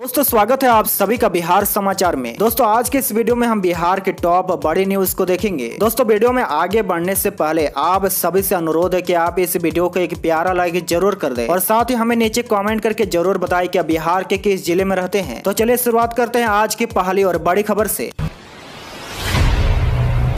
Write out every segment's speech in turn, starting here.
दोस्तों, स्वागत है आप सभी का बिहार समाचार में। दोस्तों, आज के इस वीडियो में हम बिहार के टॉप बड़ी न्यूज़ को देखेंगे। दोस्तों, वीडियो में आगे बढ़ने से पहले आप सभी से अनुरोध है कि आप इस वीडियो को एक प्यारा लाइक ज़रूर कर दें। और साथ ही हमें नीचे कमेंट करके ज़रूर बताएँ कि आप बिहार के किस ज़िले में रहते हैं। तो चलिए शुरुआत करते हैं आज की पहली और बड़ी खबर से।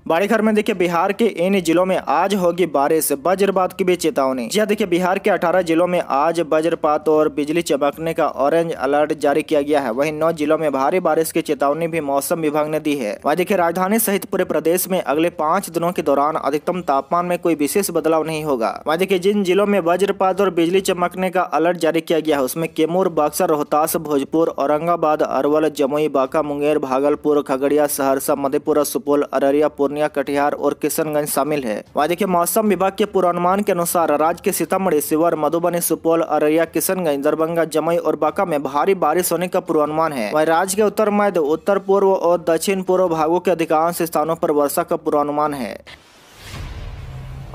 बड़ी खबर में देखिए बिहार के इन जिलों में आज होगी बारिश वज्रपात की भी चेतावनी। जी हाँ, देखिए बिहार के 18 जिलों में आज वज्रपात और बिजली चमकने का ऑरेंज अलर्ट जारी किया गया है। वहीं नौ जिलों में भारी बारिश की चेतावनी भी मौसम विभाग ने दी है। वही देखिए राजधानी सहित पूरे प्रदेश में अगले पाँच दिनों के दौरान अधिकतम तापमान में कोई विशेष बदलाव नहीं होगा। वही देखिए जिन जिलों में वज्रपात और बिजली चमकने का अलर्ट जारी किया गया है उसमें कैमूर बक्सर रोहतास भोजपुर औरंगाबाद अरवल जमुई बांका मुंगेर भागलपुर खगड़िया सहरसा मधेपुरा सुपौल अररिया पूर्णिया पूर्णिया, कटिहार और किशनगंज शामिल है। वहाँ देखिए, मौसम विभाग के पूर्वानुमान के अनुसार राज्य के सीतामढ़ी शिवर मधुबनी, सुपौल, अररिया, किशनगंज, दरभंगा, जमुई और बांका में भारी बारिश होने का पूर्वानुमान है। वही राज्य के उत्तर मध्य, उत्तर पूर्व और दक्षिण पूर्व भागों के अधिकांश स्थानों पर वर्षा का पूर्वानुमान है।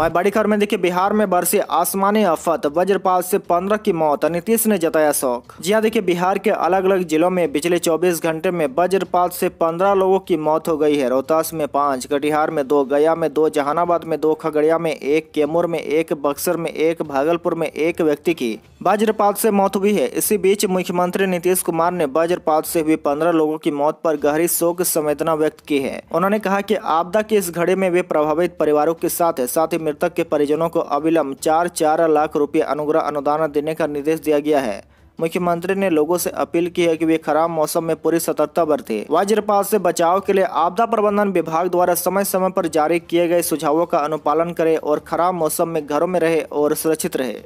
और बड़ी खबर में देखिए, बिहार में बरसे आसमानी आफत, वज्रपात से पंद्रह की मौत, नीतीश ने जताया शौक। जी हाँ देखिए, बिहार के अलग अलग जिलों में पिछले 24 घंटे में वज्रपात से 15 लोगों की मौत हो गई है। रोहतास में पाँच, कटिहार में दो, गया में दो, जहानाबाद में दो, खगड़िया में एक, कैमूर में एक, बक्सर में एक, भागलपुर में एक व्यक्ति की वज्रपात से मौत हुई है। इसी बीच मुख्यमंत्री नीतीश कुमार ने वज्रपात से हुई पंद्रह लोगों की मौत पर गहरी शोक संवेदना व्यक्त की है। उन्होंने कहा कि आपदा की इस घड़ी में वे प्रभावित परिवारों के साथ साथ ही मृतक के परिजनों को अविलंब चार चार लाख रुपये अनुग्रह अनुदान देने का निर्देश दिया गया है। मुख्यमंत्री ने लोगों से अपील की है कि वे खराब मौसम में पूरी सतर्कता बरते। वज्रपात से बचाव के लिए आपदा प्रबंधन विभाग द्वारा समय समय पर जारी किए गए सुझावों का अनुपालन करें और खराब मौसम में घरों में रहे और सुरक्षित रहे।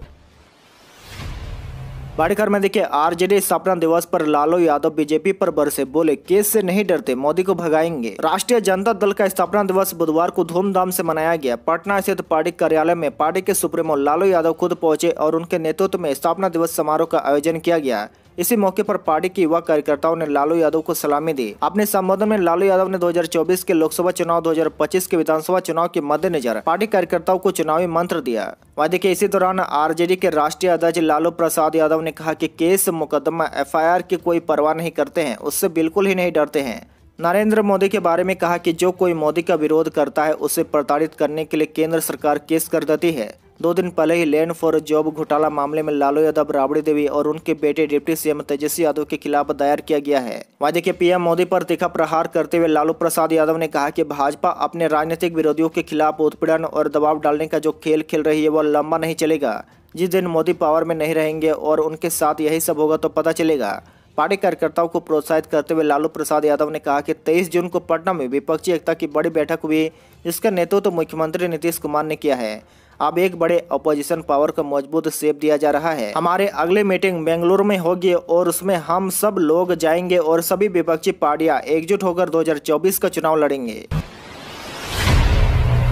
बड़ी खबर में देखिए, आरजेडी स्थापना दिवस पर लालू यादव बीजेपी पर बरसे बोले, केस से नहीं डरते, मोदी को भगाएँगे। राष्ट्रीय जनता दल का स्थापना दिवस बुधवार को धूमधाम से मनाया गया। पटना स्थित पार्टी कार्यालय में पार्टी के सुप्रीमो लालू यादव खुद पहुँचे और उनके नेतृत्व में स्थापना दिवस समारोह का आयोजन किया गया। इसी मौके पर पार्टी के युवा कार्यकर्ताओं ने लालू यादव को सलामी दी। अपने संबोधन में लालू यादव ने 2024 के लोकसभा चुनाव 2025 के विधानसभा चुनाव के मद्देनजर पार्टी कार्यकर्ताओं को चुनावी मंत्र दिया। वादे देखिए, इसी दौरान आरजेडी के राष्ट्रीय अध्यक्ष लालू प्रसाद यादव ने कहा कि केस मुकदमा एफआईआर की कोई परवाह नहीं करते हैं, उससे बिल्कुल ही नहीं डरते हैं। नरेंद्र मोदी के बारे में कहा कि जो कोई मोदी का विरोध करता है, उसे प्रताड़ित करने के लिए केंद्र सरकार केस कर देती है। दो दिन पहले ही लैंड फॉर जॉब घोटाला मामले में लालू यादव, राबड़ी देवी और उनके बेटे डिप्टी सीएम तेजस्वी यादव के खिलाफ दायर किया गया है। वहाँ देखिए, पीएम मोदी पर तीखा प्रहार करते हुए लालू प्रसाद यादव ने कहा कि भाजपा अपने राजनीतिक विरोधियों के खिलाफ उत्पीड़न और दबाव डालने का जो खेल खेल रही है, वह लंबा नहीं चलेगा। जिस दिन मोदी पावर में नहीं रहेंगे और उनके साथ यही सब होगा तो पता चलेगा। पार्टी कार्यकर्ताओं को प्रोत्साहित करते हुए लालू प्रसाद यादव ने कहा कि 23 जून को पटना में विपक्षी एकता की बड़ी बैठक हुई, जिसका नेतृत्व तो मुख्यमंत्री नीतीश कुमार ने किया है। अब एक बड़े अपोजिशन पावर को मज़बूत सेप दिया जा रहा है। हमारे अगले मीटिंग बेंगलुरु में होगी और उसमें हम सब लोग जाएँगे और सभी विपक्षी पार्टियाँ एकजुट होकर 2024 का चुनाव लड़ेंगे।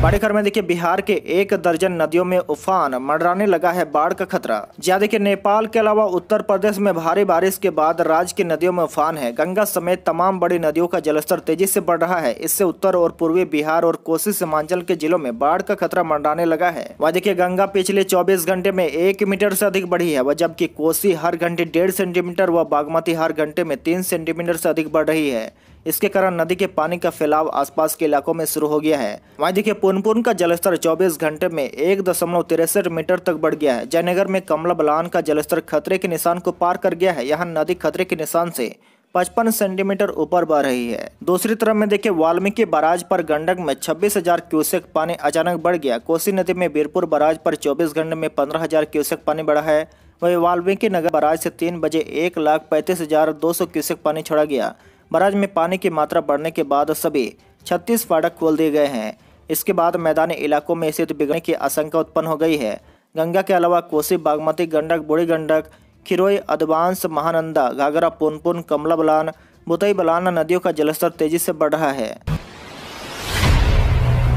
बड़े खबर में देखिए बिहार के एक दर्जन नदियों में उफान, मंडराने लगा है बाढ़ का खतरा। ज़्यादा देखिए नेपाल के अलावा उत्तर प्रदेश में भारी बारिश के बाद राज्य की नदियों में उफान है। गंगा समेत तमाम बड़ी नदियों का जलस्तर तेज़ी से बढ़ रहा है। इससे उत्तर और पूर्वी बिहार और कोसी सीमांचल के जिलों में बाढ़ का खतरा मंडराने लगा है। वह देखिए गंगा पिछले चौबीस घंटे में एक मीटर से अधिक बढ़ी है, वह जबकि कोसी हर घंटे डेढ़ सेंटीमीटर व बागमती हर घंटे में तीन सेंटीमीटर से अधिक बढ़ रही है। इसके कारण नदी के पानी का फैलाव आसपास के इलाकों में शुरू हो गया है। वहीं देखिए, पुनपुन का जलस्तर 24 घंटे में एक दशमलव तिरसठ मीटर तक बढ़ गया है। जयनगर में कमला बलान का जलस्तर खतरे के निशान को पार कर गया है। यहाँ नदी खतरे के निशान से पचपन सेंटीमीटर ऊपर बह रही है। दूसरी तरफ़ में देखिए, वाल्मीकि बराज पर गंडक में छब्बीस हज़ार क्यूसेक पानी अचानक बढ़ गया। कोसी नदी में बीरपुर बराज पर चौबीस घंटे में पंद्रह हज़ार क्यूसेक पानी बढ़ा है। वही वाल्मीकि नगर बराज से तीन बजे एक लाख पैंतीस हज़ार दो सौ क्यूसेक पानी छोड़ा गया। बराज में पानी की मात्रा बढ़ने के बाद सभी छत्तीस फाटक खोल दिए गए हैं। इसके बाद मैदानी इलाकों में स्थित बिगड़ने की आशंका उत्पन्न हो गई है। गंगा के अलावा कोसी, बागमती, गंडक, बूढ़ी गंडक, खिरोई अदवांस महानंदा, घाघरा, पुनपुन, कमला बलान बुतई बलान नदियों का जलस्तर तेज़ी से बढ़ रहा है।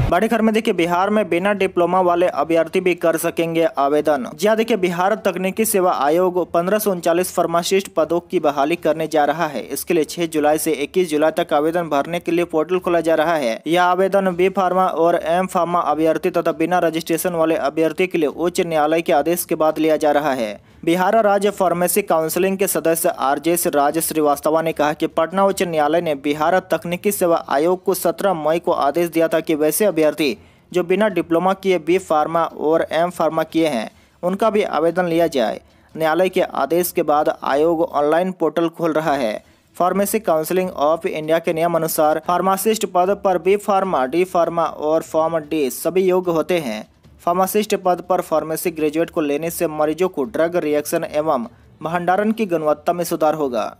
बड़ी खबर में देखिए बिहार में बिना डिप्लोमा वाले अभ्यर्थी भी कर सकेंगे आवेदन। जी हाँ, देखिए बिहार तकनीकी सेवा आयोग पंद्रह सौ उनचालीस फार्मासिस्ट पदों की बहाली करने जा रहा है। इसके लिए छह जुलाई से 21 जुलाई तक आवेदन भरने के लिए पोर्टल खोला जा रहा है। यह आवेदन बी फार्मा और एम फार्मा अभ्यर्थी तथा बिना रजिस्ट्रेशन वाले अभ्यर्थी के लिए उच्च न्यायालय के आदेश के बाद लिया जा रहा है। बिहार राज्य फार्मेसी काउंसिलिंग के सदस्य आरजेश राज श्रीवास्तवा ने कहा कि पटना उच्च न्यायालय ने बिहार तकनीकी सेवा आयोग को 17 मई को आदेश दिया था कि वैसे अभ्यर्थी जो बिना डिप्लोमा किए बी फार्मा और एम फार्मा किए हैं, उनका भी आवेदन लिया जाए। न्यायालय के आदेश के बाद आयोग ऑनलाइन पोर्टल खोल रहा है। फार्मेसी काउंसिलिंग ऑफ़ इंडिया के नियम अनुसार फार्मासिस्ट पद पर बी फार्मा, डी फार्मा और फॉर्म डी सभी योग्य होते हैं। फार्मासिस्ट पद पर फार्मेसी ग्रेजुएट को लेने से मरीजों को ड्रग रिएक्शन एवं भंडारण की गुणवत्ता में सुधार होगा।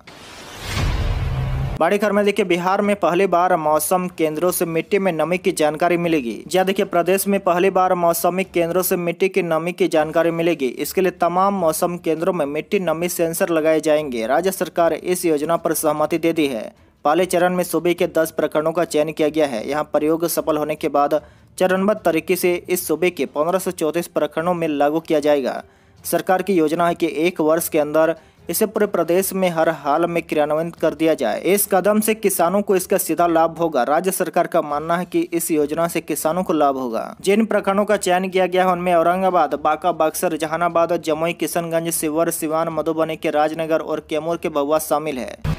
बड़ी खबर में देखिए, बिहार में पहली बार मौसम केंद्रों से मिट्टी में नमी की जानकारी मिलेगी। जी देखिए, प्रदेश में पहली बार मौसमी केंद्रों से मिट्टी की नमी की जानकारी मिलेगी। इसके लिए तमाम मौसम केंद्रों में मिट्टी नमी सेंसर लगाए जाएँगे। राज्य सरकार इस योजना पर सहमति दे दी है। पहले चरण में सूबे के दस प्रखंडों का चयन किया गया है। यहाँ प्रयोग सफल होने के बाद चरणबद्ध तरीके से इस सूबे के पंद्रह प्रखंडों में लागू किया जाएगा। सरकार की योजना है कि एक वर्ष के अंदर इसे पूरे प्रदेश में हर हाल में क्रियान्वित कर दिया जाए। इस कदम से किसानों को इसका सीधा लाभ होगा। राज्य सरकार का मानना है कि इस योजना से किसानों को लाभ होगा। जिन प्रखंडों का चयन किया गया है, उनमें औरंगाबाद, बांका, बक्सर, जहानाबाद, जमुई, किशनगंज, सिवर, सिवान, मधुबनी के राजनगर और कैमूर के बहुआ शामिल है।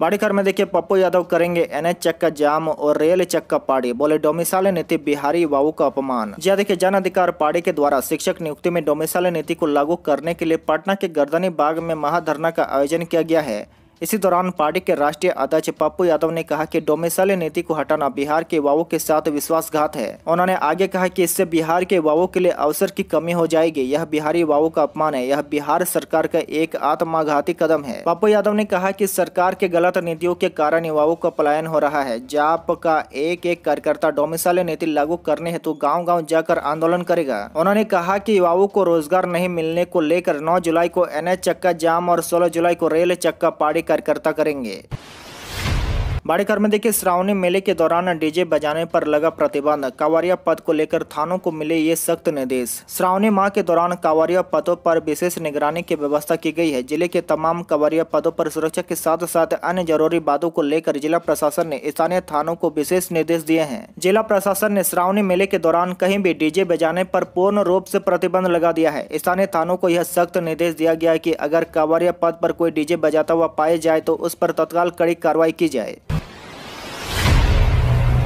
बड़ी खबर में देखिए पप्पू यादव करेंगे एनएच चक्का जाम और रेल चक्का पाड़ी। बोले डोमिसाले नीति बिहारी बाबू का अपमान। जी देखिए, जन अधिकार पार्टी के द्वारा शिक्षक नियुक्ति में डोमिसाले नीति को लागू करने के लिए पटना के गर्दनी बाग में महाधरना का आयोजन किया गया है। इसी दौरान पार्टी के राष्ट्रीय अध्यक्ष पप्पू यादव ने कहा कि डोमिसाइल नीति को हटाना बिहार के युवाओं के साथ विश्वासघात है। उन्होंने आगे कहा कि इससे बिहार के युवाओं के लिए अवसर की कमी हो जाएगी। यह बिहारी युवाओं का अपमान है। यह बिहार सरकार का एक आत्माघाती कदम है। पप्पू यादव ने कहा की सरकार के गलत नीतियों के कारण युवाओं का पलायन हो रहा है। जाप का एक एक कार्यकर्ता डोमिसाइल नीति लागू करने हेतु गाँव गाँव जाकर आंदोलन करेगा। उन्होंने कहा की युवाओं को रोज़गार नहीं मिलने को लेकर नौ जुलाई को एनएच चक्का जाम और सोलह जुलाई को रेल चक्का पाड़ी कार्यकर्ता करेंगे। बड़ी खबर में देखिए, श्रावणी मेले के दौरान डीजे बजाने पर लगा प्रतिबंध। कांवरिया पद को लेकर थानों को मिले ये सख्त निर्देश। श्रावणी माह के दौरान कांवरिया पदों पर विशेष निगरानी की व्यवस्था की गई है। ज़िले के तमाम कांवरिया पदों पर सुरक्षा के साथ साथ अन्य ज़रूरी बातों को लेकर जिला प्रशासन ने स्थानीय थानों को विशेष निर्देश दिए हैं। जिला प्रशासन ने श्रावणी मेले के दौरान कहीं भी डीजे बजाने पर पूर्ण रूप से प्रतिबंध लगा दिया है। स्थानीय थानों को यह सख्त निर्देश दिया गया है कि अगर कांवरिया पद पर कोई डीजे बजाता हुआ पाया जाए तो उस पर तत्काल कड़ी कार्रवाई की जाए।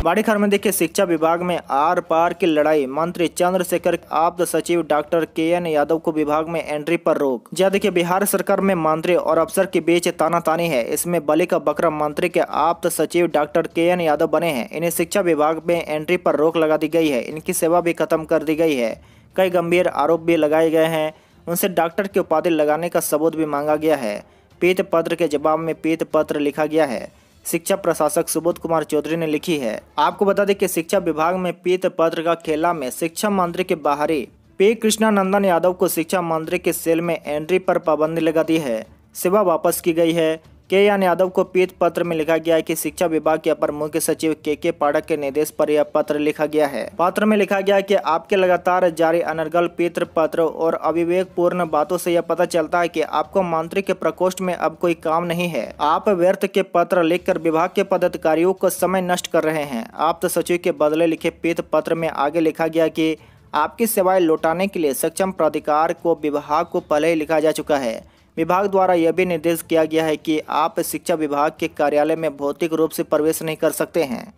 बड़ी खबर में देखिए, शिक्षा विभाग में आर पार की लड़ाई। मंत्री चंद्रशेखर आप्त सचिव डॉक्टर के एन यादव को विभाग में एंट्री पर रोक। जी देखिए, बिहार सरकार में मंत्री और अफसर के बीच तानातानी है। इसमें बलि का बकरा मंत्री के आप्त सचिव डॉक्टर के एन यादव बने हैं। इन्हें शिक्षा विभाग में एंट्री पर रोक लगा दी गई है। इनकी सेवा भी खत्म कर दी गई है। कई गंभीर आरोप भी लगाए गए हैं। उनसे डॉक्टर की उपाधि लगाने का सबूत भी मांगा गया है। पीत पत्र के जवाब में पीत पत्र लिखा गया है। शिक्षा प्रशासक सुबोध कुमार चौधरी ने लिखी है। आपको बता दें कि शिक्षा विभाग में पीत पत्र का खेला में शिक्षा मंत्री के बाहरी पी कृष्णानंदन यादव को शिक्षा मंत्री के सेल में एंट्री पर पाबंदी लगा दी है। सेवा वापस की गई है। के एन यादव को पीत पत्र में लिखा गया है कि शिक्षा विभाग के अपर मुख्य सचिव के के पाठक के निर्देश पर यह पत्र लिखा गया है। पत्र में लिखा गया है कि आपके लगातार जारी अनर्गल पीत्र पत्र और अविवेक पूर्ण बातों से यह पता चलता है कि आपको मंत्री के प्रकोष्ठ में अब कोई काम नहीं है। आप व्यर्थ के पत्र लिखकर विभाग के पदाधिकारियों को समय नष्ट कर रहे हैं। आप तो सचिव के बदले लिखे पीत पत्र में आगे लिखा गया की आपकी सेवाएँ लौटाने के लिए सक्षम प्राधिकार को विभाग को पहले ही लिखा जा चुका है। विभाग द्वारा यह भी निर्देश किया गया है कि आप शिक्षा विभाग के कार्यालय में भौतिक रूप से प्रवेश नहीं कर सकते हैं।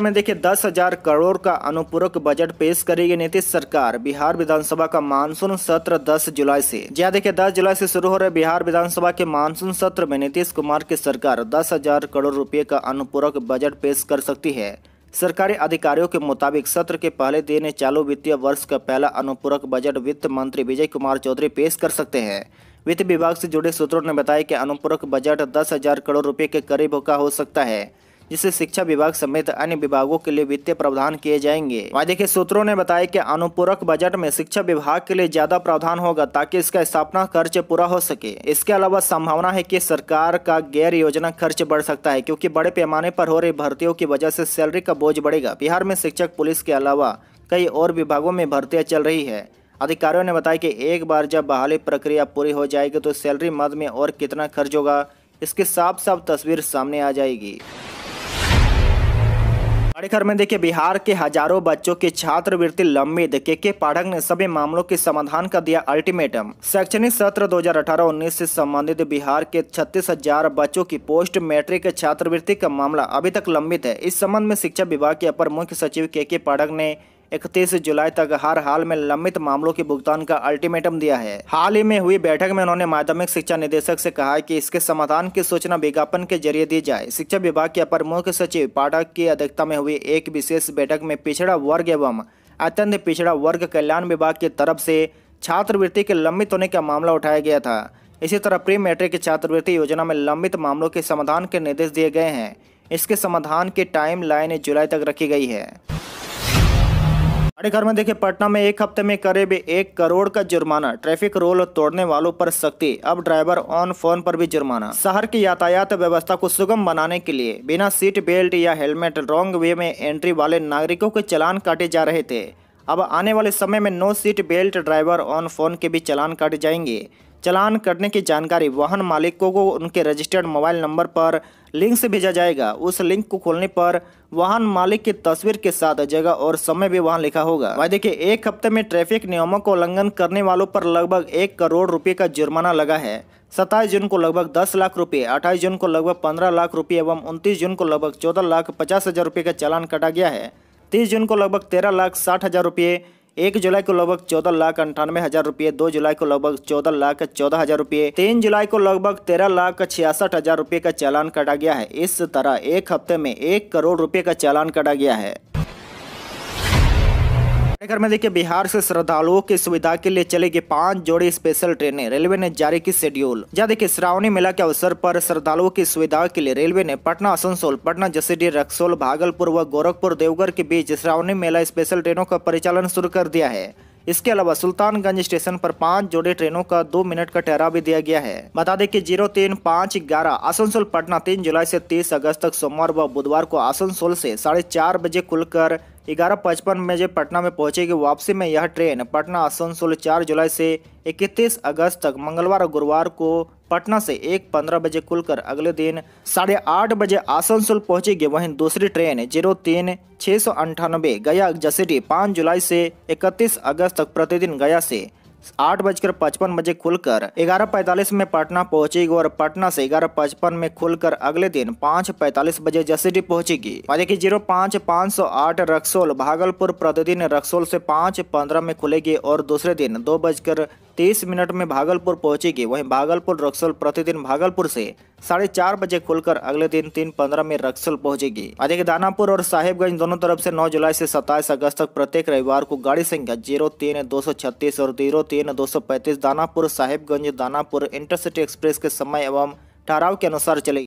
में देखिए, दस हज़ार करोड़ का अनुपूरक बजट पेश करेगी नीतीश सरकार। बिहार विधानसभा का मानसून सत्र 10 जुलाई से। जी देखिए 10 जुलाई से शुरू हो रहे बिहार विधानसभा के मानसून सत्र में नीतीश कुमार की सरकार दस हज़ार करोड़ रुपए का अनुपूरक बजट पेश कर सकती है। सरकारी अधिकारियों के मुताबिक सत्र के पहले दिन चालू वित्तीय वर्ष का पहला अनुपूरक बजट वित्त मंत्री विजय कुमार चौधरी पेश कर सकते हैं। वित्त विभाग से जुड़े सूत्रों ने बताया कि अनुपूरक बजट दस हज़ार करोड़ रुपए के करीब का हो सकता है। जिससे शिक्षा विभाग समेत अन्य विभागों के लिए वित्तीय प्रावधान किए जाएँगे। वहाँ देखिए, सूत्रों ने बताया कि अनुपूरक बजट में शिक्षा विभाग के लिए ज़्यादा प्रावधान होगा ताकि इसका स्थापना खर्च पूरा हो सके। इसके अलावा संभावना है की सरकार का गैर योजना खर्च बढ़ सकता है, क्योंकि बड़े पैमाने पर हो रही भर्तियों की वजह से सैलरी का बोझ बढ़ेगा। बिहार में शिक्षक, पुलिस के अलावा कई और विभागों में भर्तियाँ चल रही है। अधिकारियों ने बताया कि एक बार जब बहाली प्रक्रिया पूरी हो जाएगी तो सैलरी मद में और कितना खर्च होगा, इसकी साफ़ साफ़ तस्वीर सामने आ जाएगी। खबर में देखिए, बिहार के हज़ारों बच्चों की छात्रवृत्ति लंबित। के के पाठक ने सभी मामलों के समाधान का दिया अल्टीमेटम। शैक्षणिक सत्र 2018-19 से संबंधित बिहार के छत्तीस हज़ार बच्चों की पोस्ट मैट्रिक छात्रवृत्ति का मामला अभी तक लंबित है। इस संबंध में शिक्षा विभाग के अपर मुख्य सचिव के के पाठक ने इकतीस जुलाई तक हर हाल में लंबित मामलों के भुगतान का अल्टीमेटम दिया है। हाल ही में हुई बैठक में उन्होंने माध्यमिक शिक्षा निदेशक से कहा कि इसके समाधान की सूचना विज्ञापन के ज़रिए दी जाए। शिक्षा विभाग के अपर मुख्य सचिव पाठक की अध्यक्षता में हुई एक विशेष बैठक में पिछड़ा वर्ग एवं अत्यंत पिछड़ा वर्ग कल्याण विभाग की तरफ़ से छात्रवृत्ति के लंबित होने का मामला उठाया गया था। इसी तरह प्री मैट्रिक छात्रवृत्ति योजना में लंबित मामलों के समाधान के निर्देश दिए गए हैं। इसके समाधान की टाइम लाइन जुलाई तक रखी गई है। घर में देखिए, पटना में एक हफ़्ते में करीब एक करोड़ का जुर्माना, ट्रैफ़िक रूल तोड़ने वालों पर सख्ती। अब ड्राइवर ऑन फ़ोन पर भी जुर्माना। शहर की यातायात व्यवस्था को सुगम बनाने के लिए बिना सीट बेल्ट या हेलमेट रॉन्ग वे में एंट्री वाले नागरिकों के चलान काटे जा रहे थे। अब आने वाले समय में no seat belt driver on phone के भी चलान काटे जाएँगे। चलान करने की जानकारी वाहन मालिकों को उनके रजिस्टर्ड मोबाइल नंबर पर लिंक से भेजा जाएगा। उस लिंक को खोलने पर वाहन मालिक की तस्वीर के साथ जगह और समय भी वहाँ लिखा होगा। वही देखिए, एक हफ़्ते में ट्रैफ़िक नियमों का उल्लंघन करने वालों पर लगभग एक करोड़ रुपए का जुर्माना लगा है। सत्ताईस जून को लगभग दस लाख रुपए, अट्ठाईस जून को लगभग पंद्रह लाख रुपए एवं उनतीस जून को लगभग चौदह लाख पचास हज़ार रुपये का चालान कटा गया है। तीस जून को लगभग तेरह लाख साठ हज़ार रुपये एक जुलाई को लगभग चौदह लाख अंठानवे हज़ार रुपये, दो जुलाई को लगभग चौदह लाख चौदह हज़ार रुपये, तीन जुलाई को लगभग तेरह लाख छियासठ हज़ार रुपये का चालान काटा गया है। इस तरह एक हफ़्ते में एक करोड़ रुपये का चालान काटा गया है। घर में देखिए, बिहार से श्रद्धालुओं की सुविधा के लिए चलेगी पाँच जोड़ी स्पेशल ट्रेनें रेलवे ने जारी की शेड्यूल जहाँ देखिए, श्रावणी मेला के अवसर पर श्रद्धालुओं की सुविधा के लिए रेलवे ने पटना, आसनसोल, पटना जसीडी रक्सोल, भागलपुर व गोरखपुर, देवघर के बीच श्रावणी मेला स्पेशल ट्रेनों का परिचालन शुरू कर दिया है। इसके अलावा सुल्तानगंज स्टेशन पर पाँच जोड़े ट्रेनों का दो मिनट का ठहराव भी दिया गया है। बता दें कि ज़ीरो तीन पाँच ग्यारह, आसनसोल, पटना, तीन जुलाई से तीस अगस्त तक सोमवार व बुधवार को आसनसोल से साढ़े चार बजे खुलकर ग्यारह पचपन में जब पटना में पहुंचेगी वापसी में यह ट्रेन पटना आसनसोल चार जुलाई से इकतीस अगस्त तक मंगलवार और गुरुवार को पटना से एक पंद्रह बजे खुलकर अगले दिन साढ़े आठ बजे आसनसोल पहुंचेगी। वहीं दूसरी ट्रेन ज़ीरो तीन छः सौ अंठानबे गया जसीडी पाँच जुलाई से इकतीस अगस्त तक प्रतिदिन गया से आठ बजकर पचपन बजे खुलकर ग्यारह पैतालीस में पटना पहुंचेगी और पटना से ग्यारह पचपन में खुलकर अगले दिन पाँच पैंतालीस बजे जसीडी पहुंचेगी। देखिए, ज़ीरो पाँच पाँच सौ आठ रक्सोल भागलपुर प्रतिदिन रक्सोल से पाँच पंद्रह में खुलेगी और दूसरे दिन दो बजकर तीस मिनट में भागलपुर पहुंचेगी वहीं भागलपुर रक्सल प्रतिदिन भागलपुर से साढ़े चार बजे खुलकर अगले दिन तीन पंद्रह में रक्सल पहुंचेगी अधिक दानापुर और साहेबगंज दोनों तरफ़ से 9 जुलाई से 27 अगस्त तक प्रत्येक रविवार को गाड़ी संख्या ज़ीरो तीन, दो सौ छत्तीस और ज़ीरो तीन, दो सौ पैंतीस दानापुर, साहेबगंज, दानापुर इंटरसिटी एक्सप्रेस के समय एवं ठहराव के अनुसार चलेगी